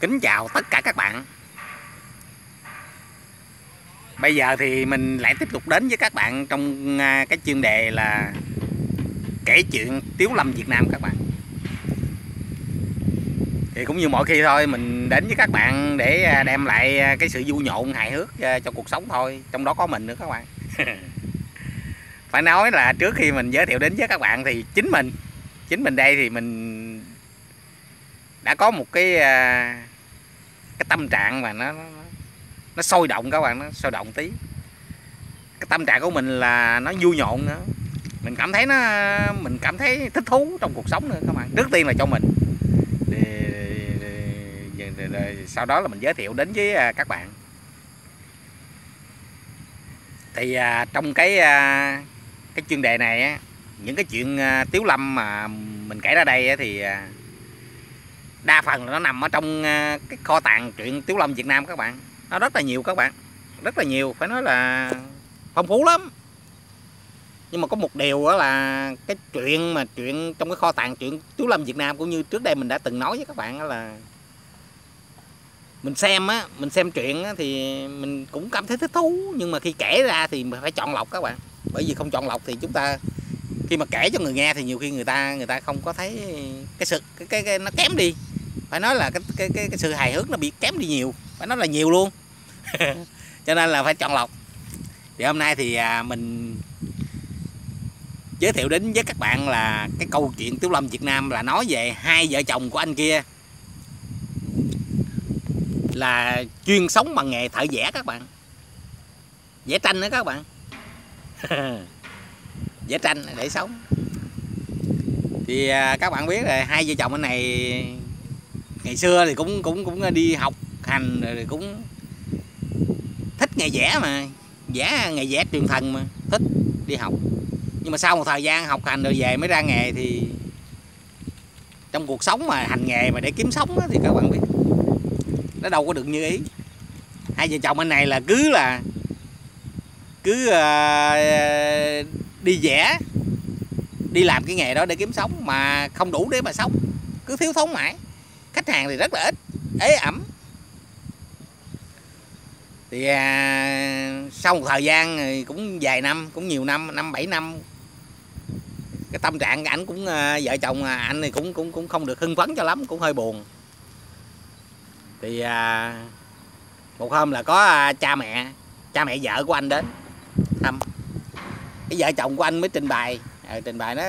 Kính chào tất cả các bạn. Bây giờ thì mình lại tiếp tục đến với các bạn trong à, cái chuyên đề là kể chuyện Tiếu Lâm Việt Nam các bạn. Thì cũng như mọi khi thôi, mình đến với các bạn để à, đem lại à, cái sự vui nhộn, hài hước cho cuộc sống thôi. Trong đó có mình nữa các bạn. Phải nói là trước khi mình giới thiệu đến với các bạn thì chính mình chính mình đây thì mình đã có một cái à, cái tâm trạng mà nó nó nó sôi động các bạn nó sôi động tí. Cái tâm trạng của mình là nó vui nhộn nữa. Mình cảm thấy nó mình cảm thấy thích thú trong cuộc sống nữa các bạn trước tiên là cho mình. Thì, sau đó là mình giới thiệu đến với à, các bạn. Thì à, trong cái à, cái chuyên đề này á, những cái chuyện à, tiếu lâm mà mình kể ra đây á, thì à, đa phần là nó nằm ở trong ờ, cái kho tàng truyện tiếu lâm việt nam các bạn. Nó rất là nhiều các bạn. Rất là nhiều phải nói là phong phú lắm. Nhưng mà có một điều đó là cái chuyện mà chuyện trong cái kho tàng chuyện Tiếu Lâm Việt Nam cũng như trước đây mình đã từng nói với các bạn đó là mình xem á mình xem chuyện á, thì mình cũng cảm thấy thích thú. Nhưng mà khi kể ra thì mình phải chọn lọc các bạn. Bởi vì không chọn lọc thì chúng ta khi mà kể cho người nghe thì nhiều khi người ta người ta không có thấy cái sự cái cái, cái nó kém đi phải nói là cái, cái cái cái sự hài hước nó bị kém đi nhiều. Phải nói là nhiều luôn. Cho nên là phải chọn lọc. Thì hôm nay thì à, mình giới thiệu đến với các bạn là cái câu chuyện Tiếu Lâm Việt Nam là nói về hai vợ chồng của anh kia. Là chuyên sống bằng nghề thợ vẽ các bạn. Vẽ tranh nữa các bạn. Vẽ tranh để sống. Thì à, các bạn biết rồi hai vợ chồng anh này ngày xưa thì cũng cũng cũng đi học hành rồi cũng thích nghề vẽ mà. Vẽ nghề vẽ truyền thần mà thích đi học. Nhưng mà sau một thời gian học hành rồi về mới ra nghề thì trong cuộc sống mà hành nghề mà để kiếm sống đó, thì các bạn biết nó đâu có được như ý. Hai vợ chồng anh này là cứ là cứ uh, đi vẽ đi làm cái nghề đó để kiếm sống mà không đủ để mà sống cứ thiếu thốn mãi khách hàng thì rất là ít ế ẩm. Thì à, sau một thời gian cũng vài năm cũng nhiều năm năm bảy năm cái tâm trạng ảnh cũng à, vợ chồng à, anh thì cũng cũng cũng không được hưng phấn cho lắm cũng hơi buồn. Thì à, một hôm là có à, cha mẹ cha mẹ vợ của anh đến thăm. Cái vợ chồng của anh mới trình bày. À, trình bày nói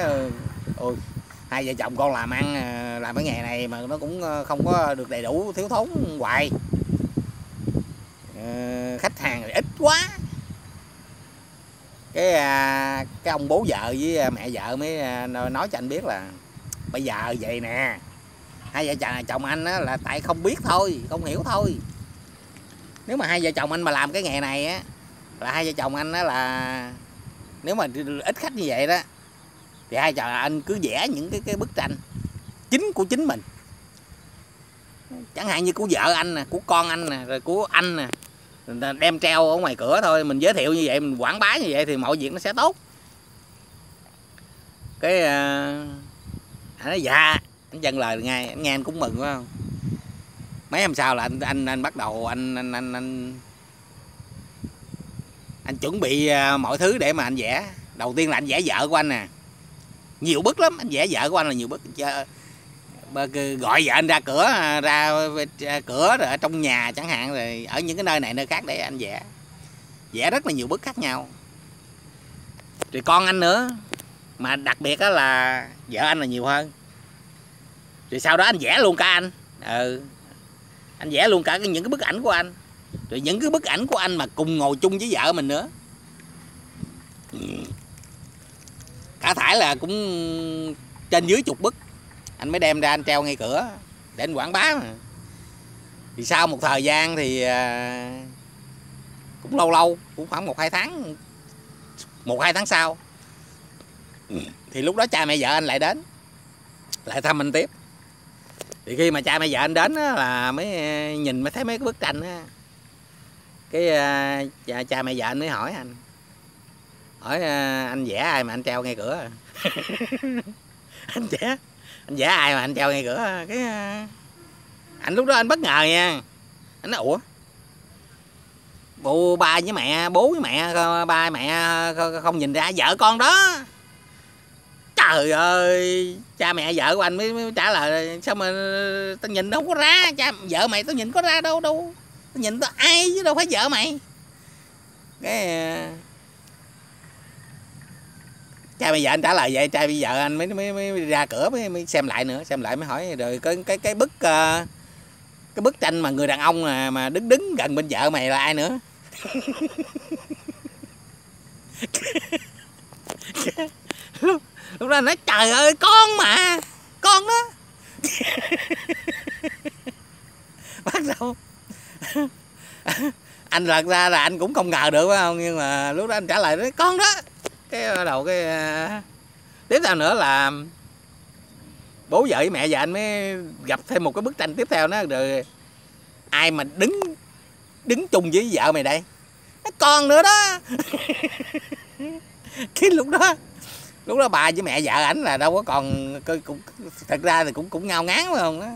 ôi hai vợ chồng con làm ăn ờ, làm cái nghề này mà nó cũng ờ, không có được đầy đủ thiếu thốn hoài. Ờ, khách hàng ít quá. Cái à, cái ông bố vợ với à, mẹ vợ mới à, nói cho anh biết là bây giờ vậy nè hai vợ chồng chồng anh á, là tại không biết thôi không hiểu thôi. Nếu mà hai vợ chồng anh mà làm cái nghề này á là hai vợ chồng anh á là nếu mà ít khách như vậy đó thì hai vợ anh cứ vẽ những cái cái bức tranh chính của chính mình. Chẳng hạn như của vợ anh nè của con anh nè rồi của anh nè. Đem treo ở ngoài cửa thôi mình giới thiệu như vậy mình quảng bá như vậy thì mọi việc nó sẽ tốt. Cái uh, anh nói dạ. Anh dâng lời ngay anh nghe anh cũng mừng phải không mấy hôm sau là anh anh anh bắt đầu anh anh anh anh, anh chuẩn bị à, mọi thứ để mà anh vẽ. Đầu tiên là anh vẽ vợ của anh nè nhiều bức lắm, anh vẽ vợ của anh là nhiều bức. Gọi vợ anh ra cửa à, ra à, cửa rồi ở trong nhà chẳng hạn, rồi ở những cái nơi này, nơi khác để anh vẽ. Vẽ rất là nhiều bức khác nhau. Rồi con anh nữa, mà đặc biệt đó là vợ anh là nhiều hơn. Rồi sau đó anh vẽ luôn cả anh. Ừ anh vẽ luôn cả những cái bức ảnh của anh. Rồi những cái bức ảnh của anh mà cùng ngồi chung với vợ mình nữa. Ừ cả thải là cũng trên dưới chục bức. Anh mới đem ra anh treo ngay cửa để anh quảng bá mà. Thì sau một thời gian thì à, cũng lâu lâu cũng khoảng một hai tháng một hai tháng sau thì lúc đó cha mẹ vợ anh lại đến lại thăm anh tiếp. Thì khi mà cha mẹ vợ anh đến là mới à, nhìn mới thấy mấy cái bức tranh á. Cái à, cha, cha mẹ vợ anh mới hỏi anh hỏi à, anh vẽ ai mà anh treo ngay cửa? Anh vẽ? Anh vẽ ai mà anh treo ngay cửa? Cái anh lúc đó anh bất ngờ nha. Anh nói ủa? Bộ ba với mẹ bố với mẹ ba mẹ không nhìn ra vợ con đó. Trời ơi cha mẹ vợ của anh mới, mới trả lời sao mà tao nhìn đâu có ra cha vợ mày tao nhìn có ra đâu đâu. Tao nhìn tao ai chứ đâu phải vợ mày. Cái trai bây giờ anh trả lời vậy trai bây giờ anh mới mới, mới ra cửa mới, mới xem lại nữa xem lại mới hỏi. Rồi cái cái cái bức uh, cái bức tranh mà người đàn ông mà, mà đứng đứng gần bên vợ mày là ai nữa? Lúc, lúc đó nói trời ơi con mà con đó. Bắt đầu anh lật ra là anh cũng không ngờ được phải không? Nhưng mà lúc đó anh trả lời nói con đó cái bắt đầu cái ờ, tiếp theo nữa là bố vợ với mẹ và anh mới gặp thêm một cái bức tranh tiếp theo đó rồi ai mà đứng đứng chung với vợ mày đây? Con nữa đó. Cái lúc đó lúc đó bà với mẹ vợ ảnh là đâu có còn cũng, thật ra thì cũng cũng ngao ngán phải không đó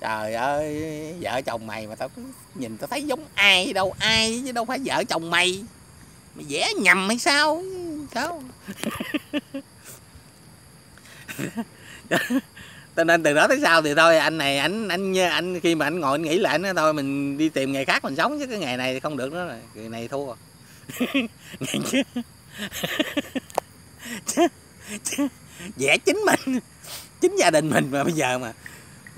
trời ơi, vợ chồng mày mà tao cứ nhìn tao thấy giống ai, đâu ai chứ đâu phải vợ chồng mày. Mày vẽ nhầm hay sao? Cháu cho nên từ đó tới sau thì thôi anh này anh anh anh khi mà anh ngồi anh nghĩ lại nó thôi mình đi tìm nghề khác mình sống chứ cái nghề này thì không được nữa rồi nghề này thua. Vẽ chính mình chính gia đình mình mà bây giờ mà,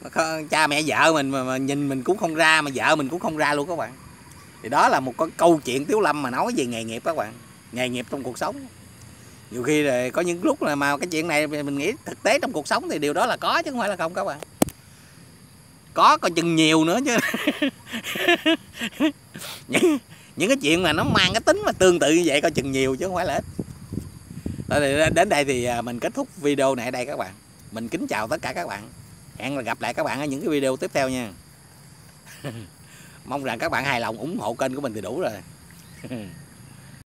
mà cha mẹ vợ mình mà, mà nhìn mình cũng không ra mà vợ mình cũng không ra luôn các bạn. Thì đó là một cái câu chuyện tiếu lâm mà nói về nghề nghiệp các bạn nghề nghiệp trong cuộc sống nhiều khi là có những lúc là mà cái chuyện này mình nghĩ thực tế trong cuộc sống thì điều đó là có chứ không phải là không các bạn à. có coi chừng nhiều nữa chứ. Những, những cái chuyện mà nó mang cái tính mà tương tự như vậy coi chừng nhiều chứ không phải là ít. Thì đến đây thì à, mình kết thúc video này ở đây các bạn. Mình kính chào tất cả các bạn. Hẹn là gặp lại các bạn ở những cái video tiếp theo nha. Mong rằng các bạn hài lòng ủng hộ kênh của mình thì đủ rồi.